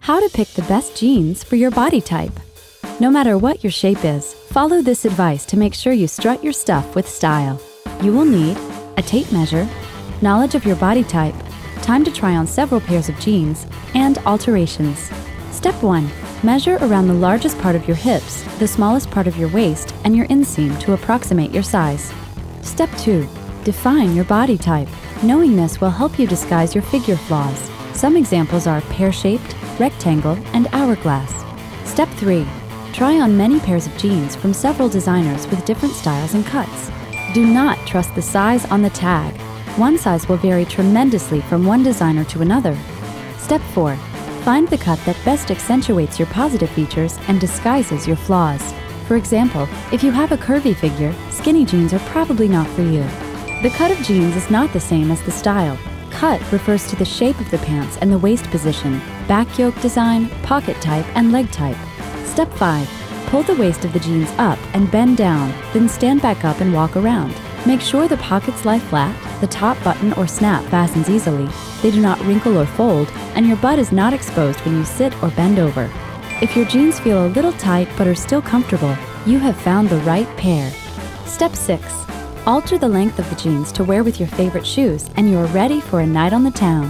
How to pick the best jeans for your body type. No matter what your shape is, follow this advice to make sure you strut your stuff with style. You will need a tape measure, knowledge of your body type, time to try on several pairs of jeans, and alterations. Step 1. Measure around the largest part of your hips, the smallest part of your waist, and your inseam to approximate your size. Step 2. Define your body type. Knowing this will help you disguise your figure flaws. Some examples are pear-shaped, rectangle, and hourglass. Step 3. Try on many pairs of jeans from several designers with different styles and cuts. Do not trust the size on the tag. One size will vary tremendously from one designer to another. Step 4. Find the cut that best accentuates your positive features and disguises your flaws. For example, if you have a curvy figure, skinny jeans are probably not for you. The cut of jeans is not the same as the style. Cut refers to the shape of the pants and the waist position, back yoke design, pocket type, and leg type. Step 5. Pull the waist of the jeans up and bend down, then stand back up and walk around. Make sure the pockets lie flat, the top button or snap fastens easily, they do not wrinkle or fold, and your butt is not exposed when you sit or bend over. If your jeans feel a little tight but are still comfortable, you have found the right pair. Step 6. Alter the length of the jeans to wear with your favorite shoes, and you're ready for a night on the town.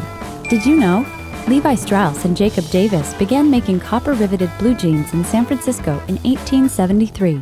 Did you know? Levi Strauss and Jacob Davis began making copper riveted blue jeans in San Francisco in 1873.